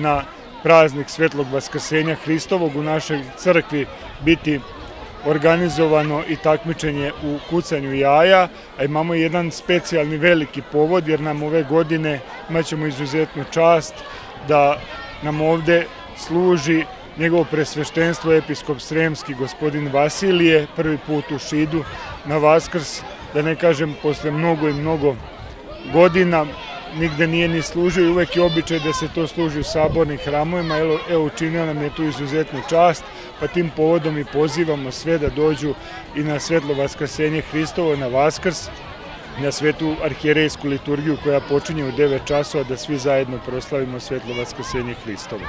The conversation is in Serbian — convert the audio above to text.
na praznik Svetlog Vaskrsenja Hristovog u našoj crkvi biti organizovano i takmičenje u kucanju jaja, a imamo jedan specijalni veliki povod jer nam ove godine imaćemo izuzetnu čast da nam ovde služi njegovo presveštenstvo episkop Sremski gospodin Vasilije, prvi put u Šidu na Vaskrs, da ne kažem posle mnogo i mnogo godina, nigde nije ni služio i uvek je običaj da se to služi u sabornim hramovima. Evo, evo učinio nam je tu izuzetnu čast, pa tim povodom i pozivamo sve da dođu i na svetlo Vaskrsenje Hristovo, na Vaskrs, na svetu arhijerejsku liturgiju koja počinje u 9 časova, da svi zajedno proslavimo svetlo Vaskrsenje Hristovo.